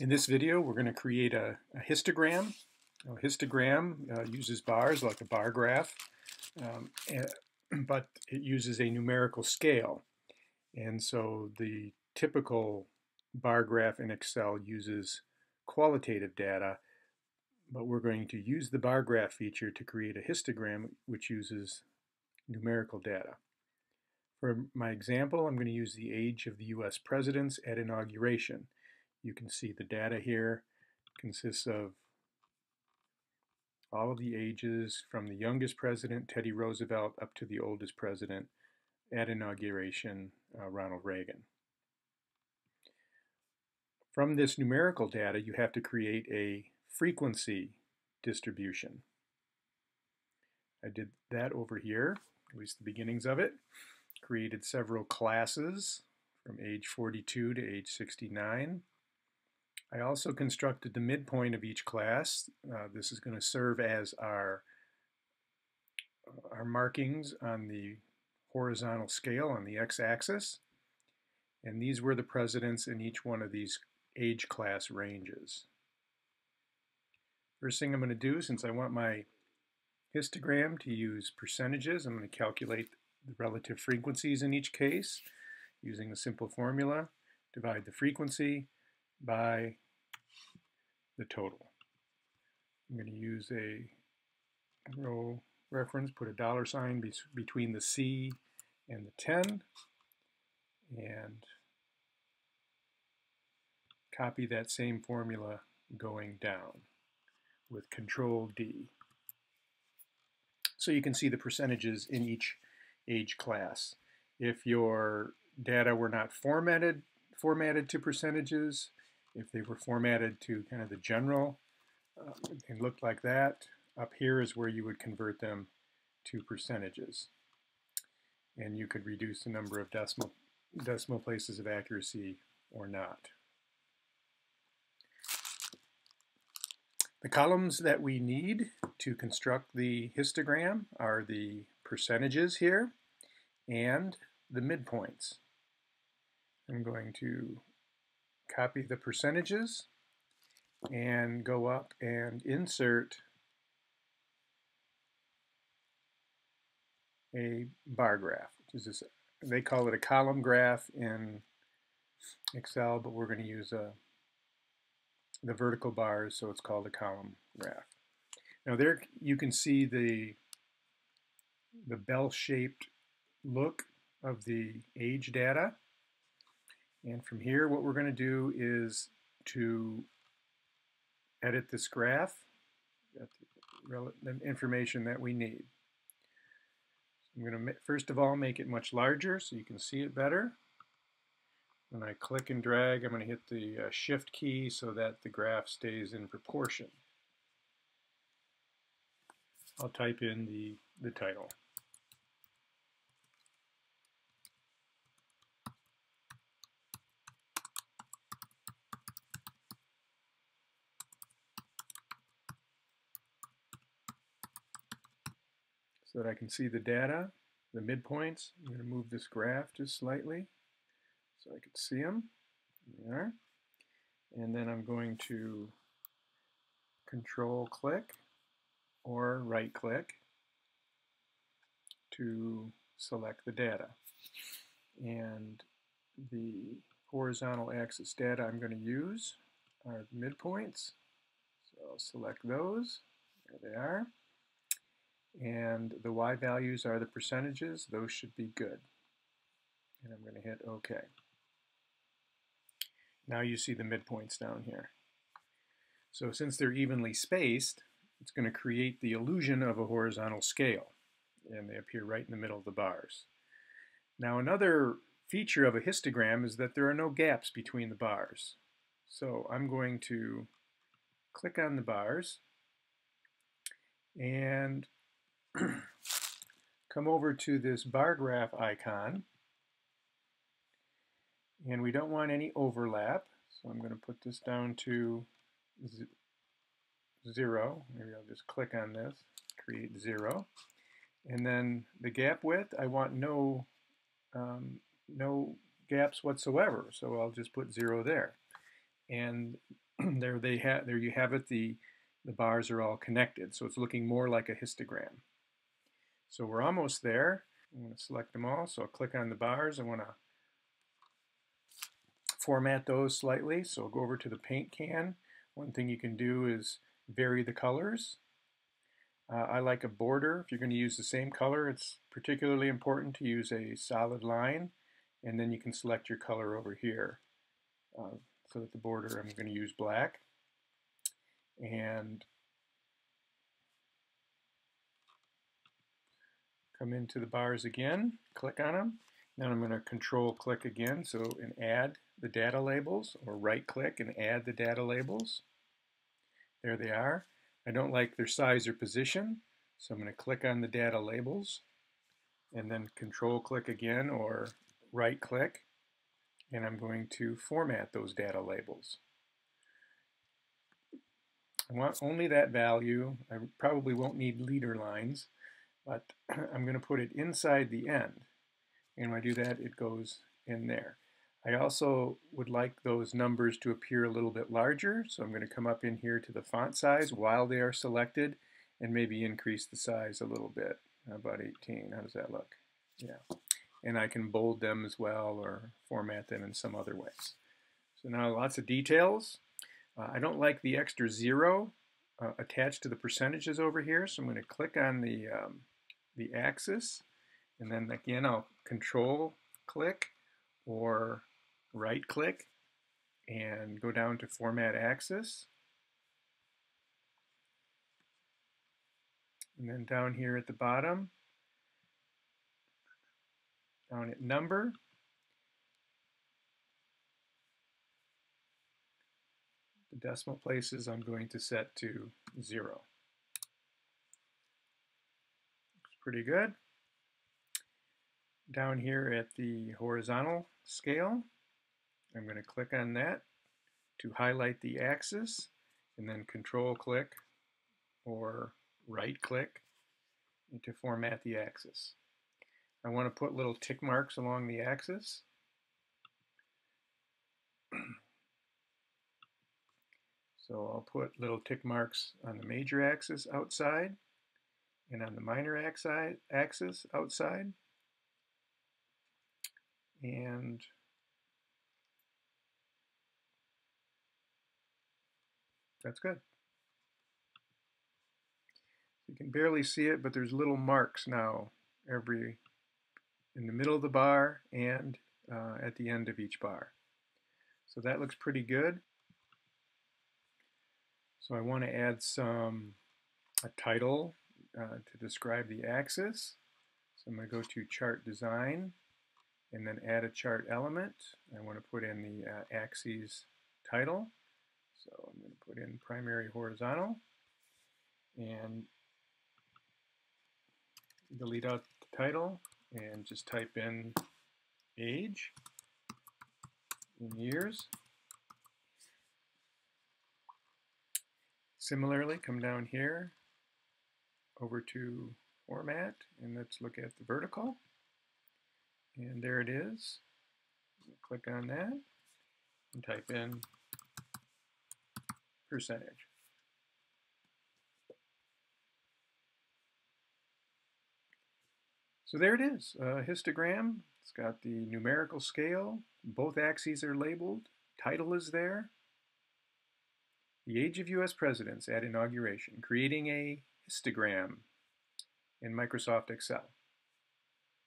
In this video, we're going to create a, a histogram. A histogram uh, uses bars like a bar graph, um, and, but it uses a numerical scale. And so the typical bar graph in Excel uses qualitative data, but we're going to use the bar graph feature to create a histogram which uses numerical data. For my example, I'm going to use the age of the U.S. presidents at inauguration. You can see the data here consists of all of the ages from the youngest president, Teddy Roosevelt, up to the oldest president at inauguration, uh, Ronald Reagan. From this numerical data, you have to create a frequency distribution. I did that over here, at least the beginnings of it. Created several classes from age 42 to age 69. I also constructed the midpoint of each class. Uh, this is going to serve as our, our markings on the horizontal scale on the x-axis. And these were the presidents in each one of these age class ranges. First thing I'm going to do, since I want my histogram to use percentages, I'm going to calculate the relative frequencies in each case using a simple formula. Divide the frequency by the total. I'm going to use a row reference, put a dollar sign be between the C and the 10, and copy that same formula going down with Control D. So you can see the percentages in each age class. If your data were not formatted formatted to percentages, if they were formatted to kind of the general uh, and looked like that, up here is where you would convert them to percentages. And you could reduce the number of decimal, decimal places of accuracy or not. The columns that we need to construct the histogram are the percentages here and the midpoints. I'm going to copy the percentages and go up and insert a bar graph, is this, they call it a column graph in Excel, but we're going to use a, the vertical bars, so it's called a column graph. Now there you can see the, the bell-shaped look of the age data. And from here, what we're going to do is to edit this graph, the information that we need. I'm going to first of all make it much larger so you can see it better. When I click and drag, I'm going to hit the uh, shift key so that the graph stays in proportion. I'll type in the, the title. So that I can see the data, the midpoints. I'm going to move this graph just slightly so I can see them. There. And then I'm going to control click or right click to select the data. And the horizontal axis data I'm going to use are the midpoints. So I'll select those. There they are and the y values are the percentages. Those should be good. And I'm going to hit OK. Now you see the midpoints down here. So since they're evenly spaced, it's going to create the illusion of a horizontal scale. And they appear right in the middle of the bars. Now another feature of a histogram is that there are no gaps between the bars. So I'm going to click on the bars and come over to this bar graph icon. And we don't want any overlap so I'm going to put this down to zero. Maybe I'll just click on this create zero. And then the gap width I want no um, no gaps whatsoever so I'll just put zero there. And there they have there you have it the the bars are all connected so it's looking more like a histogram so we're almost there. I'm going to select them all. So I'll click on the bars. I want to format those slightly. So I'll go over to the paint can. One thing you can do is vary the colors. Uh, I like a border. If you're going to use the same color it's particularly important to use a solid line. And then you can select your color over here uh, so that the border, I'm going to use black. And come into the bars again, click on them. Then I'm going to control click again so and add the data labels or right click and add the data labels. There they are. I don't like their size or position so I'm going to click on the data labels and then control click again or right click and I'm going to format those data labels. I want only that value. I probably won't need leader lines, but I'm going to put it inside the end. And when I do that, it goes in there. I also would like those numbers to appear a little bit larger, so I'm going to come up in here to the font size while they are selected and maybe increase the size a little bit, about 18. How does that look? Yeah and I can bold them as well or format them in some other ways. So now lots of details. Uh, I don't like the extra zero uh, attached to the percentages over here, so I'm going to click on the, um, the axis, and then again I'll control click or right click and go down to format axis. And then down here at the bottom, down at number. The decimal places I'm going to set to zero. Looks pretty good. Down here at the horizontal scale, I'm going to click on that to highlight the axis and then control click or right click to format the axis. I want to put little tick marks along the axis. so I'll put little tick marks on the major axis outside and on the minor axis outside. And that's good. You can barely see it, but there's little marks now every in the middle of the bar and uh, at the end of each bar. So that looks pretty good. So I want to add some a title uh, to describe the axis. So I'm going to go to chart design and then add a chart element. I want to put in the uh, axes title. So I'm going to put in primary horizontal and delete out the title and just type in age in years. Similarly, come down here over to format and let's look at the vertical. And there it is. Click on that and type in percentage. So there it is, a histogram. It's got the numerical scale. Both axes are labeled. Title is there. The age of U.S. presidents at inauguration, creating a histogram in Microsoft Excel.